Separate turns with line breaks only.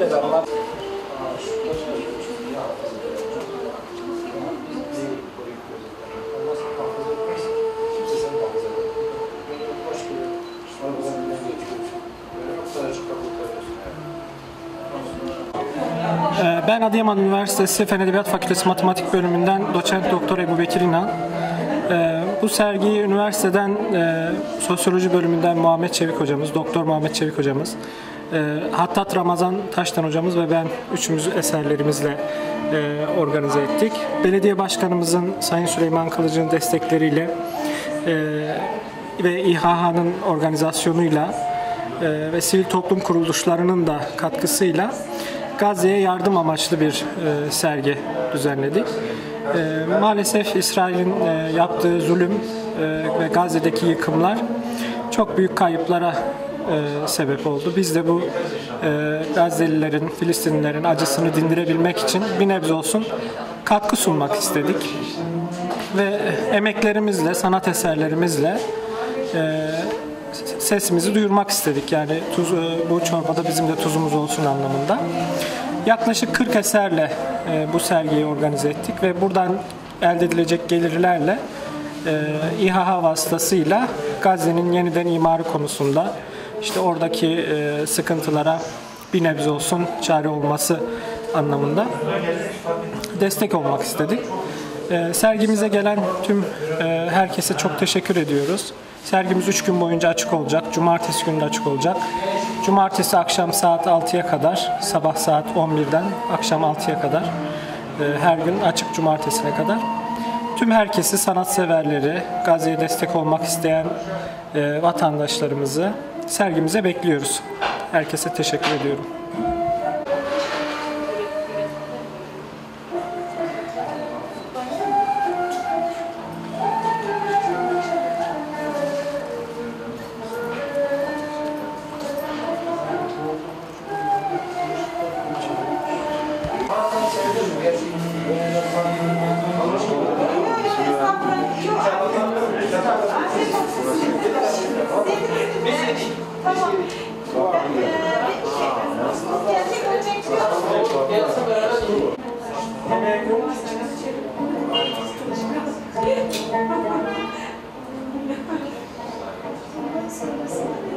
Ee, ben Adıyaman Üniversitesi Fen Edebiyat Fakültesi Matematik Bölümünden doçent doktor Ebu Bekir İnan. Ee, bu sergiyi üniversiteden e, sosyoloji bölümünden Muhammed Çevik hocamız, doktor Muhammed Çevik hocamız e, Hattat Ramazan Taştan hocamız ve ben üçümüz eserlerimizle e, organize ettik. Belediye başkanımızın Sayın Süleyman Kılıç'ın destekleriyle e, ve İHA'nın organizasyonuyla e, ve sivil toplum kuruluşlarının da katkısıyla Gazze'ye yardım amaçlı bir e, sergi düzenledik. E, maalesef İsrail'in e, yaptığı zulüm e, ve Gazze'deki yıkımlar çok büyük kayıplara e, sebep oldu. Biz de bu e, Gazze'lilerin, Filistinlilerin acısını dindirebilmek için bir nebze olsun katkı sunmak istedik. Ve emeklerimizle, sanat eserlerimizle e, sesimizi duyurmak istedik. Yani tuz, e, bu çorbada bizim de tuzumuz olsun anlamında. Yaklaşık 40 eserle e, bu sergiyi organize ettik ve buradan elde edilecek gelirlerle e, İHA vasıtasıyla Gazze'nin yeniden imarı konusunda işte oradaki e, sıkıntılara bir nebze olsun çare olması anlamında destek olmak istedik. E, sergimize gelen tüm e, herkese çok teşekkür ediyoruz. Sergimiz 3 gün boyunca açık olacak. Cumartesi günü de açık olacak. Cumartesi akşam saat 6'ya kadar, sabah saat 11'den akşam 6'ya kadar her gün açık cumartesine kadar. Tüm herkesi, sanatseverleri, Gazze'ye destek olmak isteyen vatandaşlarımızı sergimize bekliyoruz. Herkese teşekkür ediyorum.
すみません。